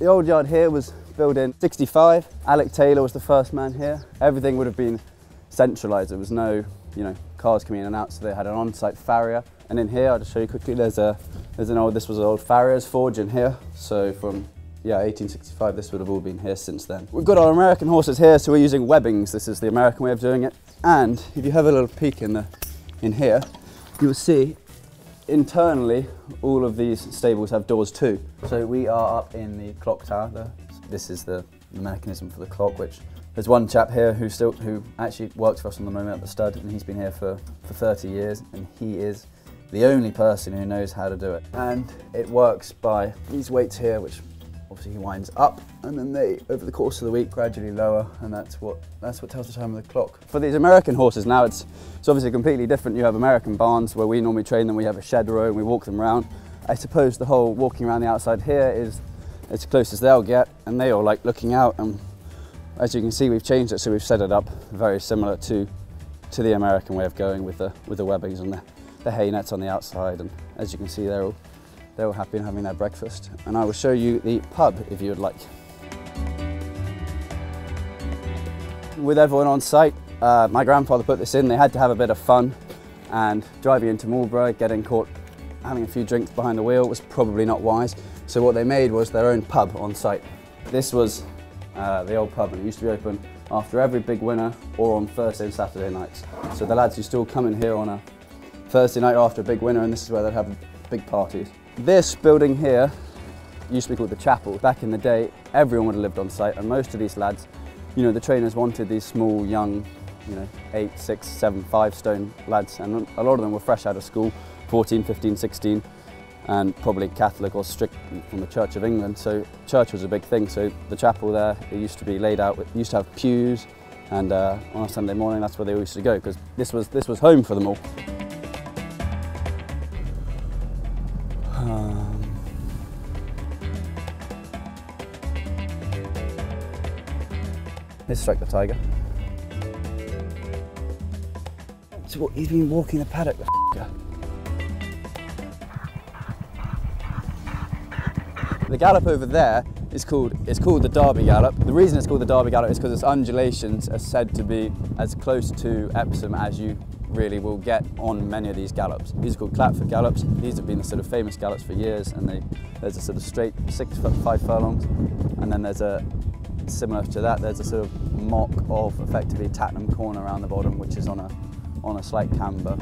The old yard here was built in 65. Alec Taylor was the first man here. Everything would have been centralised. There was no, you know, cars coming in and out, so they had an on-site farrier. And in here, I'll just show you quickly, there's a, there's an old, this was an old farrier's forge in here. So from, yeah, 1865, this would have all been here since then. We've got our American horses here, so we're using webbings. This is the American way of doing it. And if you have a little peek in the, in here, you will see internally all of these stables have doors too. So we are up in the clock tower. This is the, the mechanism for the clock, which there's one chap here who still who actually works for us on the moment at the stud, and he's been here for, for 30 years, and he is the only person who knows how to do it. And it works by these weights here, which obviously he winds up and then they over the course of the week gradually lower and that's what that's what tells the time of the clock. For these american horses now it's it's obviously completely different. You have american barns where we normally train them. We have a shed row and we walk them around. I suppose the whole walking around the outside here is as close as they'll get and they all like looking out and as you can see we've changed it so we've set it up very similar to to the american way of going with the with the webbings and the, the hay nets on the outside and as you can see they're all they're all happy and having their breakfast. And I will show you the pub if you would like. With everyone on site, uh, my grandfather put this in, they had to have a bit of fun and driving into Marlborough, getting caught having a few drinks behind the wheel was probably not wise. So what they made was their own pub on site. This was uh, the old pub and it used to be open after every big winner or on Thursday and Saturday nights. So the lads used to all come in here on a Thursday night after a big winner and this is where they'd have big parties. This building here used to be called the chapel. Back in the day, everyone would have lived on site and most of these lads, you know, the trainers wanted these small, young, you know, eight, six, seven, five stone lads and a lot of them were fresh out of school, 14, 15, 16 and probably Catholic or strict from the Church of England. So church was a big thing. So the chapel there, it used to be laid out, it used to have pews and uh, on a Sunday morning, that's where they used to go because this was, this was home for them all. Let's strike the tiger. So what, he's been walking the paddock, the. The gallop over there is called, it's called the Derby Gallop. The reason it's called the Derby Gallop is because its undulations are said to be as close to Epsom as you really will get on many of these gallops. These are called Clatford gallops. These have been the sort of famous gallops for years and they, there's a sort of straight six foot five furlongs and then there's a, similar to that, there's a sort of mock of effectively Tattenham Corner around the bottom which is on a, on a slight camber.